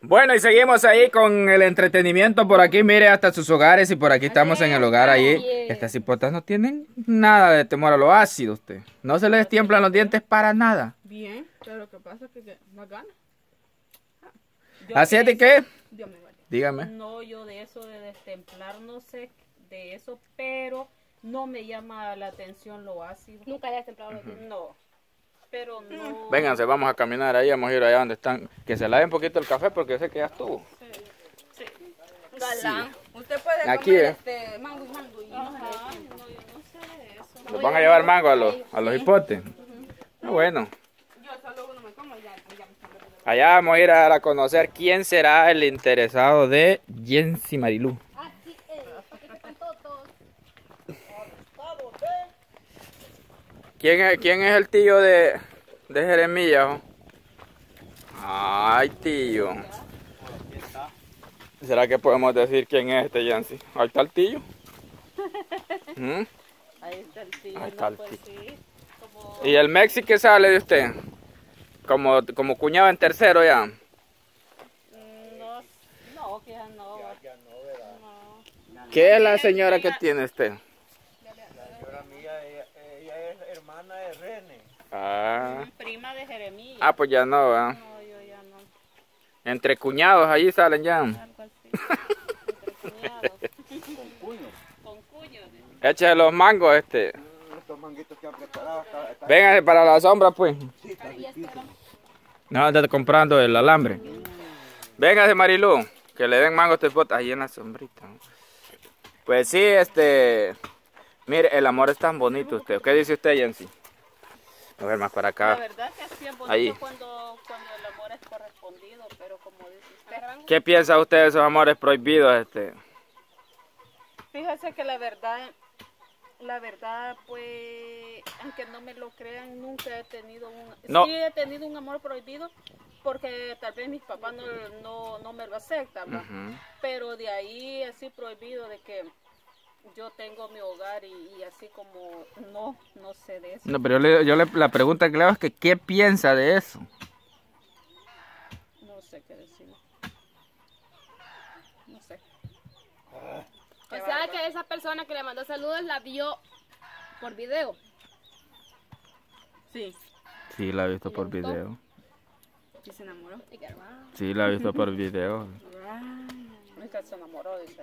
Bueno, y seguimos ahí con el entretenimiento por aquí, mire, hasta sus hogares y por aquí estamos en el hogar ahí. Estas hipotas no tienen nada de temor a lo ácido, usted. No se les tiemblan los dientes para nada. Bien, pero lo que pasa es que, más gana. ¿Así es de qué? Dios me vale. Dígame. No, yo de eso de destemplar, no sé de eso, pero no me llama la atención lo ácido. Nunca le has templado los dientes. No, pero no. Vénganse, vamos a caminar ahí, vamos a ir allá donde están. Que se lave un poquito el café porque yo sé que ya estuvo. Galán. Usted puede Aquí, comer eh. este mango y mango y no Ajá, no, yo no sé de eso. Nos van a llevar mango a los, a los hipotes. Ah, Bueno, Yo solo uno me como y ya, me allá vamos a ir a, a conocer quién será el interesado de Jensi Marilú. Aquí, eh, aquí están todos. ¿Quién es, quién es el tío de, de Jeremías? Ay, tío. ¿Será que podemos decir quién es este Yancy? Ahí está el tío. ¿Mm? Ahí está el tío. Ahí está el pues tío. sí, como- ¿Y el Mexi que sale de usted? Como, como cuñado en tercero ya. Mm, No, no, que ya no. No. ¿Qué es la señora que tiene usted? señora mía, ella, ella es hermana de René. Ah, Prima de Jeremías. ah pues ya no, ¿verdad? No, yo ya no. Entre cuñados allí salen ya. Algo así. Entre cuñados. Con cuños. Échale los mangos este. Mm, Estos manguitos que han preparado. Está, está, Vénganse para la sombra pues. sí, está. No, anda comprando el alambre. Véngase, Marilu, que le den mango a este pot ahí en la sombrita. Pues sí, este. Mire, el amor es tan bonito usted. ¿Qué dice usted, Yancy? A ver, más para La acá. verdad que así es bonito Ahí. cuando, cuando el amor es correspondido, pero como dice usted. ¿Qué piensa usted de esos amores prohibidos, este? Fíjese que la verdad, la verdad, pues, aunque no me lo crean, nunca he tenido un, No. sí he tenido un amor prohibido, porque tal vez mis papás no, no, no me lo aceptan, pero de ahí así prohibido de que yo tengo mi hogar y, y así como no, no sé de eso. No, pero yo, le, yo le- la pregunta que le hago es que ¿qué piensa de eso? No sé qué decir. No sé. O sea que esa persona que le mandó saludos la vio por video. Sí, Sí, la he visto por video. sí se enamoró. Y que. Sí, la he visto por video. Que se enamoró, dice.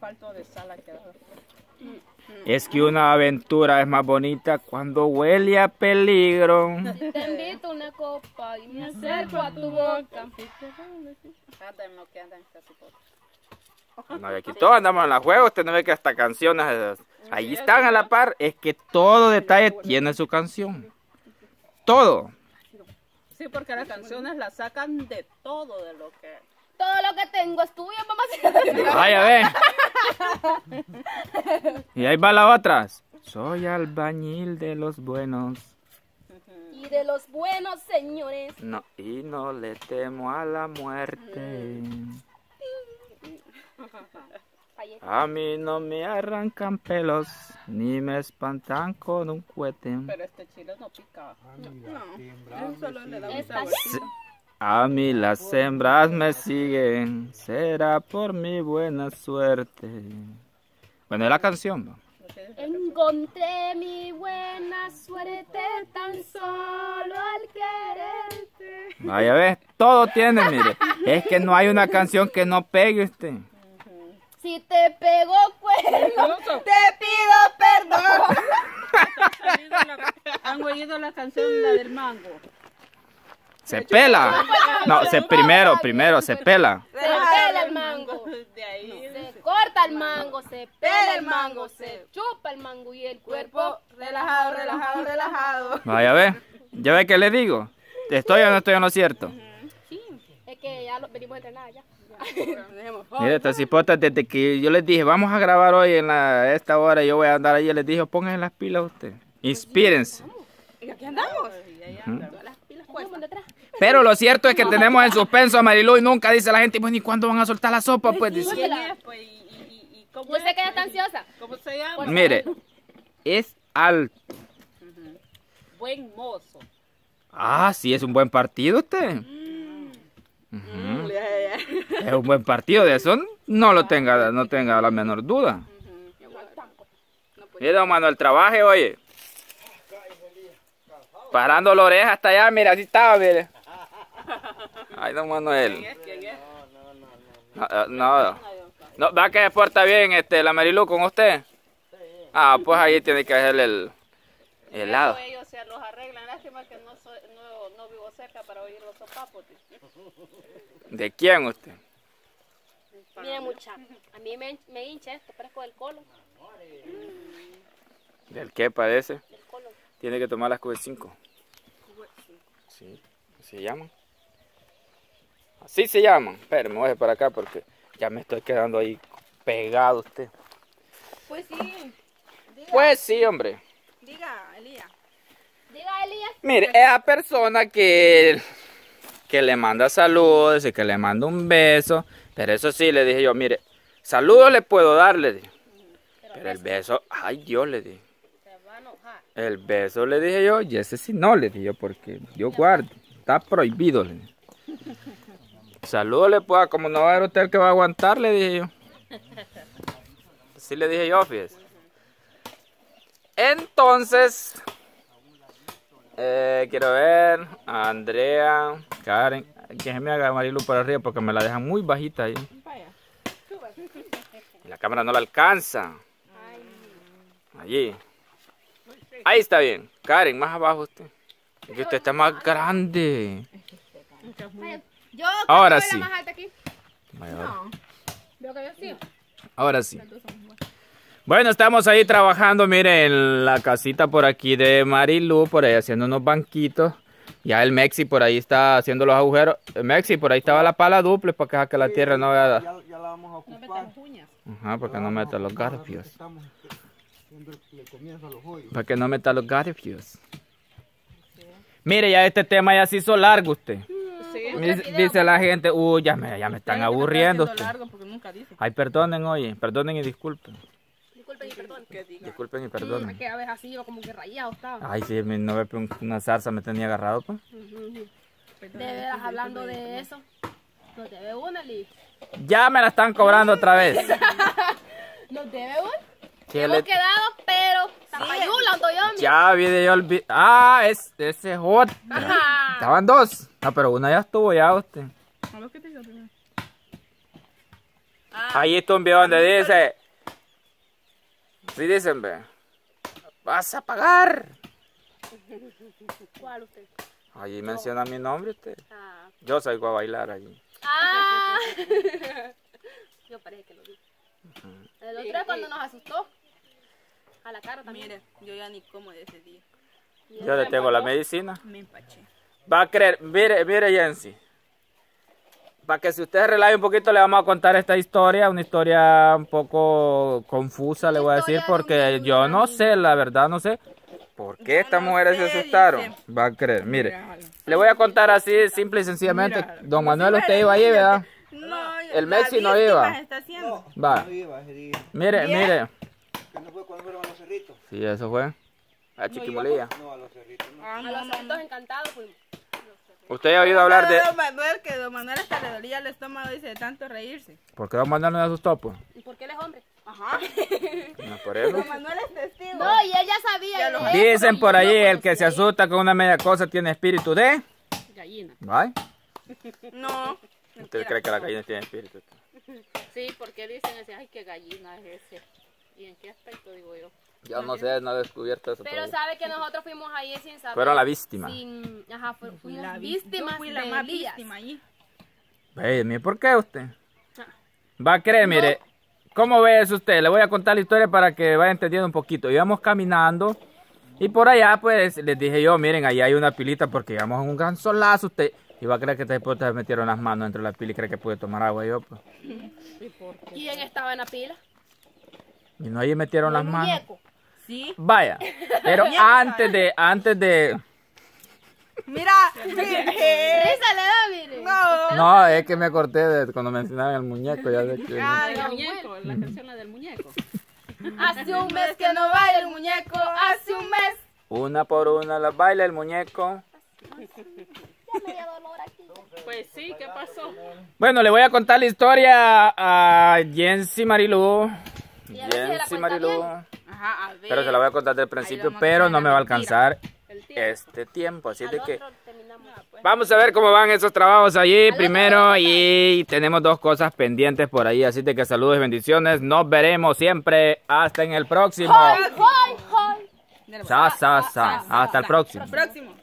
Falto de sala que Es que una aventura es más bonita cuando huele a peligro. Te invito a una copa y me acerco a tu boca. andan no aquí todos andamos en la juego. Usted no ve que hasta canciones eh, ahí están a la par. Es que todo detalle tiene su canción. Todo. Sí, porque las canciones las sacan de todo de lo que. Todo lo que tengo es tuyo, mamá. Vaya, ve. Y ahí va la otra. Soy albañil de los buenos. Y de los buenos señores. No, y no le temo a la muerte. A mí no me arrancan pelos, ni me espantan con un cohete. Pero este chile no pica. Eso solo le da un. A mí las hembras me siguen, será por mi buena suerte. Bueno, es la canción. ¿no? Encontré mi buena suerte tan solo al quererte. Vaya, ves, todo tiene, mire. Es que no hay una canción que no pegue usted. Si te pegó cuerno, Te pido perdón. ¿Han oído la canción la del mango? Se pela. No, se primero, primero, se pela. se pela el mango. De ahí. Se corta el mango, se pela el mango, se chupa el mango y el cuerpo Relajado, relajado, relajado. Vaya, ve. ¿Ya ve que le digo? ¿Estoy o no estoy en lo cierto? Sí, es que ya lo venimos a entrenar ya. Mire, estas hipotas, desde que yo les dije, vamos a grabar hoy en la, esta hora, yo voy a andar ahí, les dije, pongan las pilas usted. Inspírense. Y aquí andamos. Todas las pilas cuestan detrás. Pero lo cierto es que tenemos en suspenso a Marilu y nunca dice la gente, pues ni cuándo van a soltar la sopa, pues dice. ¿Quién es? Pues, y, y, y, y cómo Yo sé es, que ella está pues? ansiosa. ¿Cómo se llama? Mire, es alto. Buen mozo. Ah, sí, es un buen partido usted. Ujú. Es un buen partido, de eso no lo tenga, no tenga la menor duda. Mira, don Manuel, trabaje, oye. Parando la oreja hasta allá, mira, así estaba, mire. Ay, don Manuel. No, eh, no, no, va que se porta bien este, la Marilu con usted. Ah, pues ahí tiene que hacerle el helado. Pero ellos se los arreglan. Lástima que no, soy, no, no vivo cerca para oír los sopapos. ¿De quién usted? Mire, mucha. A mí me, me hincha esto, parezco del colon. ¿Del qué padece? Del colon. Tiene que tomar las QV5. Sí, ¿se llaman? Así se llaman. Espera, me voy a para acá porque ya me estoy quedando ahí pegado a usted. Pues sí. Diga, Pues sí, hombre. diga, Elías. Diga, Elías. Mire, esa persona que, que le manda saludos y que le manda un beso, pero eso sí, le dije yo, mire, saludos le puedo dar, le dije. Pero el beso, ay Dios, le dije. Se va a enojar. El beso le dije yo, y ese sí no, le dije yo, porque yo guardo, está prohibido, le dije. Saludos le puedo, como no va a haber usted el que va a aguantar, le dije yo. Así le dije yo, fíjese. Entonces, eh, quiero ver a Andrea, Karen, que se me haga Marilu para arriba porque me la dejan muy bajita ahí. La cámara no la alcanza. Allí. Ahí está bien. Karen, más abajo usted. Que usted está más grande. Yo Ahora sí. la más alta aquí. Vaya, Veo que yo sí. Ahora sí. Bueno, estamos ahí trabajando, miren, en la casita por aquí de Marilu, por ahí haciendo unos banquitos. Ya el Mexi por ahí está haciendo los agujeros. El Mexi, por ahí estaba la pala duple para que, la tierra no vaya. Ya, ya la vamos a ocupar. Ajá, para que no meta los garfios. Para que no meta los garfios. Mire, ya este tema ya se hizo largo usted. Sí. Dice, dice la gente, uy, ya me, ya me están aburriendo usted. largo porque nunca dice. Ay, perdonen, oye, perdonen y disculpen. Disculpen y diga. Disculpen y Es perdonen. que a veces así yo como que rayado estaba. Ay, sí, mi novia un- una zarza me tenía agarrado, pues. De veras, hablando de eso. Nos debe una, Liz. Ya me la están cobrando otra vez. Nos debe una. Que Hemos le- quedado, pero tapayula ando yo. mi- Ya vi yo el Ah, es, ese es otro. Ajá. Estaban dos. No, pero una ya estuvo ya usted. A ver qué te digo primero. Ahí está un video donde dice. Sí dicen, ve. Vas a pagar. ¿Cuál usted? Allí menciona mi nombre usted. Ah. Yo salgo a bailar allí. Ah. Yo parece que lo vi. El otro es cuando nos asustó. A la cara también. Mire, yo ya ni como de ese día. Yo le tengo la medicina. Me empaché. Va a creer, mire, mire Jensi. Para que si usted relaje un poquito le vamos a contar esta historia, una historia un poco confusa le voy a decir porque yo no sé, la verdad no sé por qué estas mujeres se asustaron. dice. Va a creer, mire. Míralo. Le voy a contar así simple y sencillamente. Míralo. Don Manuel usted iba ahí, ¿verdad? No, El Messi no iba. Va. Mire, mire. No fue cuando fueron a los cerritos. Sí, eso fue. A Chiquimolilla. No, a los cerritos. No. Ah, A los adultos encantados fuimos. ¿Usted ha oído hablar de...? Don Manuel, que Don Manuel hasta le dolía el estómago, dice, de tanto reírse. ¿Por qué Don Manuel no asustó, pues? ¿Y por qué él es hombre? Ajá. No, por eso. Don Manuel es testigo. No, y ella sabía. Ya lo- de eso, Dicen por allí, lo el que se asusta con una media cosa tiene espíritu de... Gallina. ¿Vale? No. ¿Usted cree que la gallina tiene espíritu? Sí, porque dicen ese, ay, qué gallina es ese. ¿Y en qué aspecto digo yo? Yo no sé, no he descubierto eso Pero todavía. sabe que nosotros fuimos ahí sin saber. Fueron la víctima. Sin, ajá, fu- Fui fuimos la víctimas Yo fui la de más Elías. víctima allí. Ey, mire, ¿por qué usted? Va a creer, mire. ¿Cómo ve eso usted? Le voy a contar la historia para que vaya entendiendo un poquito. Íbamos caminando y por allá, pues, les dije yo, miren, ahí hay una pilita porque íbamos en un gran solazo. Usted iba a creer que después se metieron las manos dentro de la pila y cree que pude tomar agua yo, pues. ¿Quién estaba en la pila? Y no ahí metieron las manos. muñeco. Sí. Vaya. Pero antes de, antes de... Mira. Risa le da, mire. no. No, es que me corté de cuando mencionaban el muñeco, ya de que... Ay, El muñeco, la canción la del muñeco. Hace un mes que no baila el muñeco. Hace un mes. Una por una la baila el muñeco. Ya me dio dolor aquí. Pues sí, ¿qué pasó? Bueno, le voy a contar la historia a Jensi Marilú. Jensi Marilú. Bien. Ajá, a ver. Pero se la voy a contar del principio, vamos a pero no me va a alcanzar El tiempo. este tiempo. Así de que terminamos. vamos a ver cómo van esos trabajos allí primero y tenemos dos cosas pendientes por ahí. Así de que saludos y bendiciones. Nos veremos siempre hasta en el próximo. ¡Hoy, hoy! Sa, sa, sa. Hasta el próximo. Próximo.